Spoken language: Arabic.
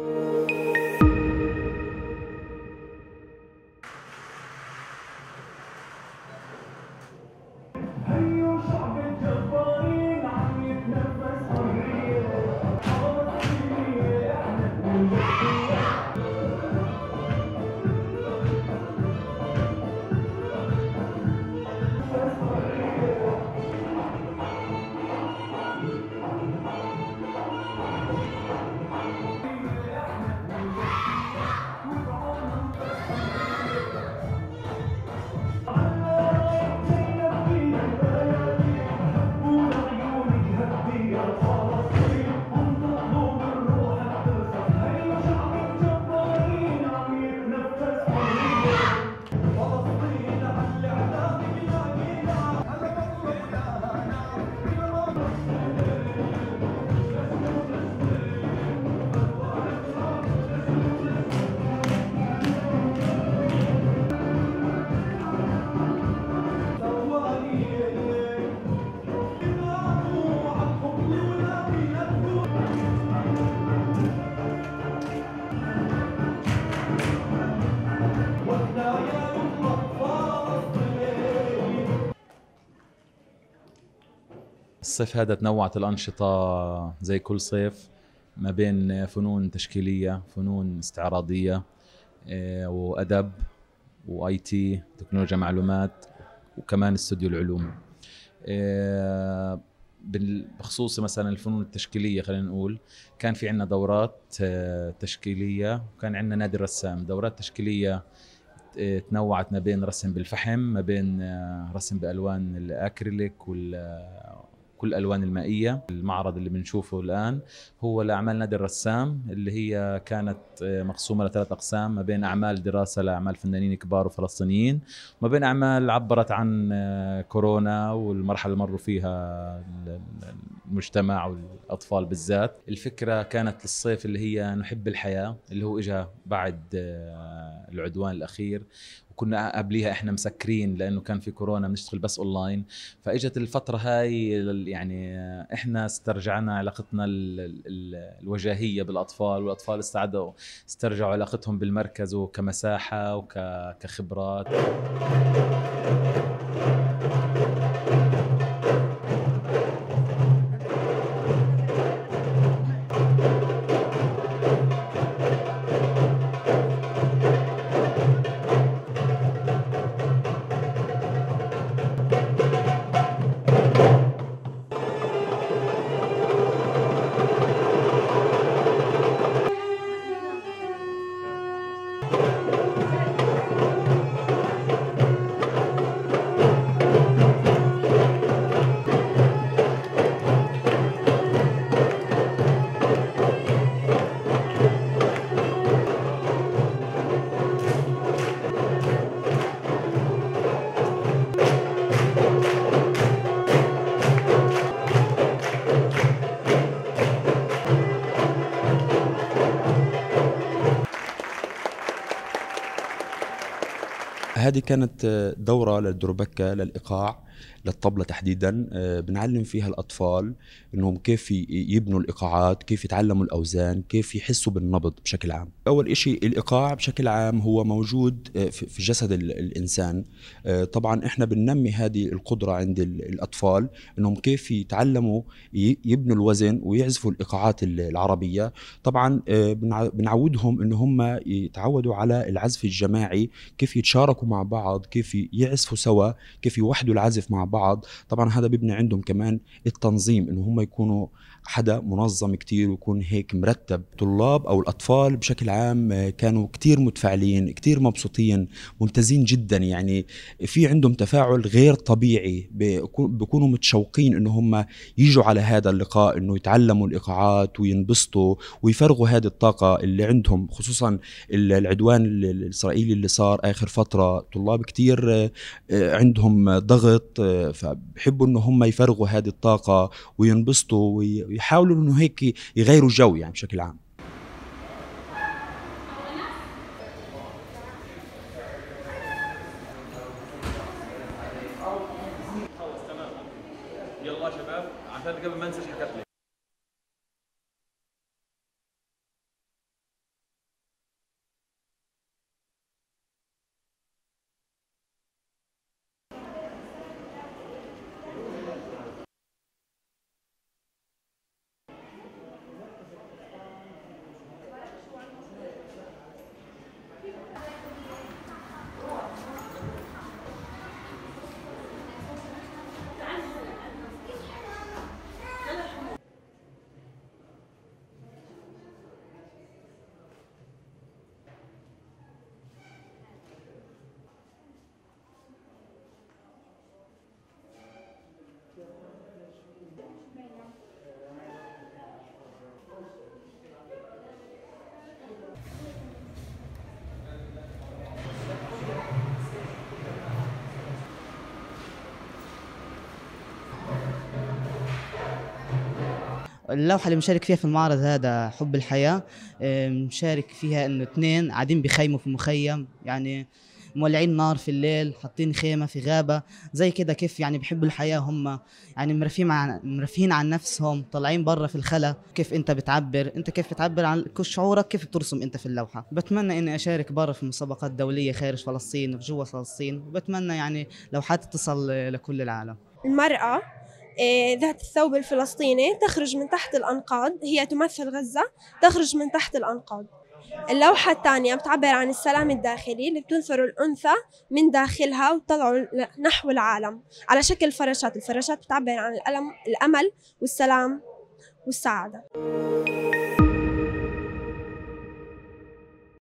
you الصيف هذا تنوعت الأنشطة زي كل صيف ما بين فنون تشكيلية فنون استعراضية آه، وأدب وآي تي تكنولوجيا معلومات وكمان استوديو العلوم. آه، بخصوص مثلا الفنون التشكيلية خلينا نقول كان في عندنا دورات آه، تشكيلية وكان عندنا نادي الرسام. دورات تشكيلية تنوعت ما بين رسم بالفحم ما بين رسم بألوان الأكريليك كل الالوان المائية. المعرض اللي بنشوفه الآن هو لأعمال نادي الرسام اللي هي كانت آه، مقسومة لثلاث أقسام ما بين أعمال دراسة لأعمال فنانين كبار وفلسطينيين وما بين أعمال عبرت عن آه، كورونا والمرحلة اللي مروا فيها المجتمع والأطفال بالذات. الفكرة كانت للصيف اللي هي نحب الحياة اللي هو اجى بعد آه، العدوان الأخير. كنا قبليها إحنا مسكرين لأنه كان في كورونا بنشتغل بس اونلاين فإجت الفترة هاي يعني إحنا استرجعنا علاقتنا الوجاهية بالأطفال والأطفال استعدوا استرجعوا علاقتهم بالمركز وكمساحة وكخبرات هذه كانت دورة للدربكة للإيقاع. للطبلة تحديدا آه، بنعلم فيها الأطفال أنهم كيف يبنوا الإيقاعات كيف يتعلموا الأوزان كيف يحسوا بالنبض بشكل عام. أول إشي الإيقاع بشكل عام هو موجود آه، في جسد الإنسان. آه، طبعا إحنا بننمي هذه القدرة عند الأطفال أنهم كيف يتعلموا يبنوا الوزن ويعزفوا الإيقاعات العربية. طبعا بنعودهم أن هم يتعودوا على العزف الجماعي كيف يتشاركوا مع بعض كيف يعزفوا سوا كيف يوحدوا العزف مع بعض. طبعا هذا بيبني عندهم كمان التنظيم إنه هم يكونوا حدا منظم كتير ويكون هيك مرتب. طلاب أو الأطفال بشكل عام كانوا كتير متفاعلين كتير مبسوطين ممتازين جدا. يعني في عندهم تفاعل غير طبيعي بيكونوا متشوقين إنه هم يجوا على هذا اللقاء إنه يتعلموا الإيقاعات وينبسطوا ويفرغوا هذه الطاقة اللي عندهم. خصوصا العدوان الإسرائيلي اللي صار آخر فترة. طلاب كتير آه، عندهم ضغط فبحبوا انه هم يفرغوا هذه الطاقة وينبسطوا ويحاولوا إنه هيك يغيروا الجو يعني بشكل عام. يلا شباب عشان قبل ما أنسى حكت لي اللوحة اللي مشارك فيها في المعرض هذا حب الحياة آه، مشارك فيها إنه اثنين قاعدين بخيموا في مخيم يعني مولعين نار في الليل حاطين خيمة في غابة زي كده كيف يعني بيحبوا الحياة هم يعني مرفين عن مرفهين عن نفسهم طالعين برا في الخلا كيف أنت بتعبر أنت كيف بتعبر عن شعورك كيف بترسم أنت في اللوحة. بتمنى إني أشارك برا في مسابقات دولية خارج فلسطين وجوا فلسطين وبتمنى يعني لوحات تصل لكل العالم. المرأة ذات الثوب الفلسطيني تخرج من تحت الأنقاض. هي تمثل غزة تخرج من تحت الأنقاض. اللوحة الثانية بتعبر عن السلام الداخلي اللي بتنثر الأنثى من داخلها وتطلع نحو العالم. على شكل فراشات الفراشات بتعبر عن الألم الأمل والسلام والسعادة.